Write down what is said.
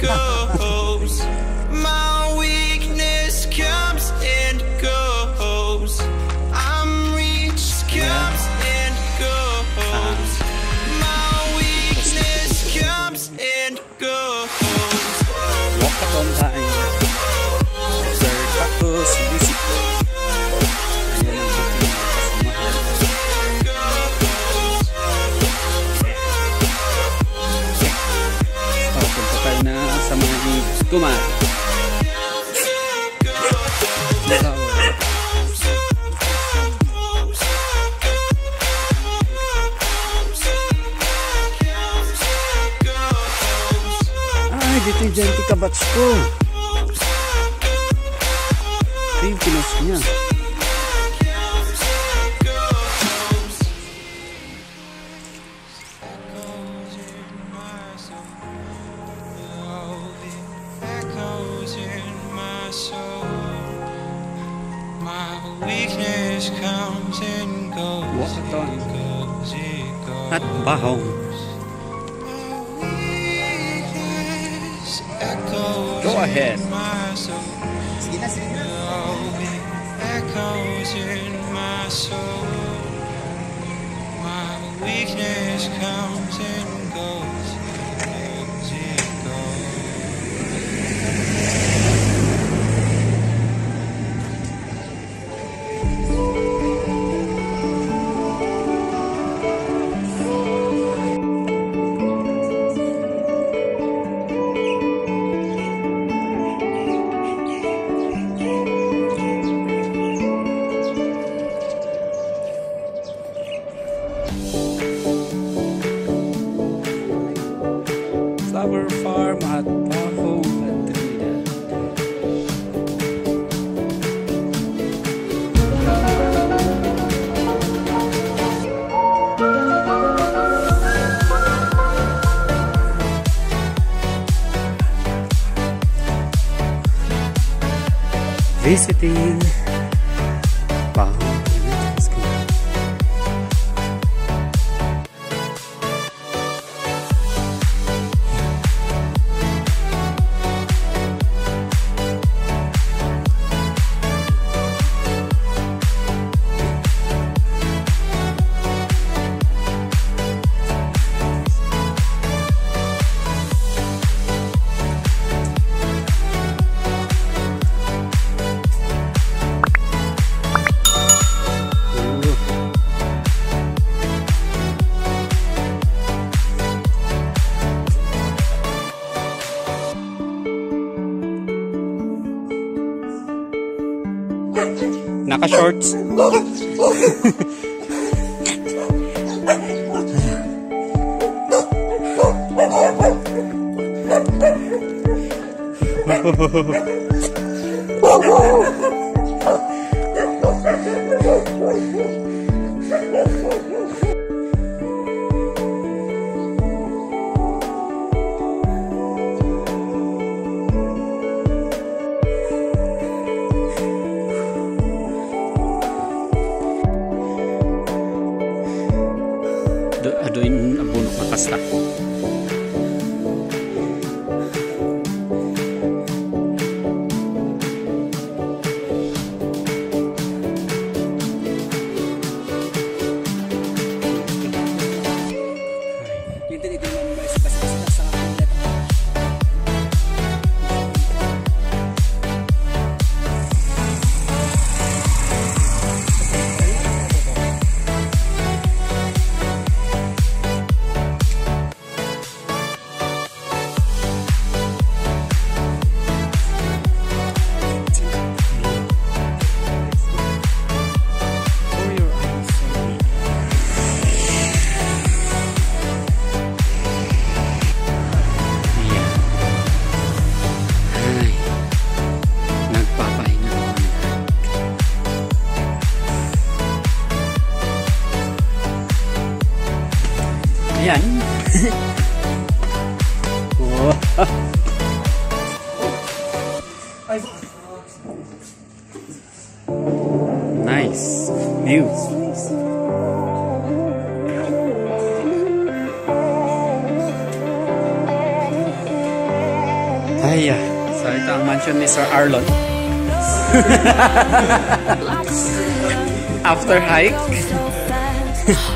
goes. My weakness comes. Ay, dito yung gentle kabats ko. Ito yung pinos niya. What a time. At Bahaw. Go ahead. Echoes in my soul. My weakness comes and goes. our farm at Tahoe, Visiting Naka-shorts. Oh, yan. Nice views. Ay, ah. so ito ang mansion ni Sir Arlon. After hike.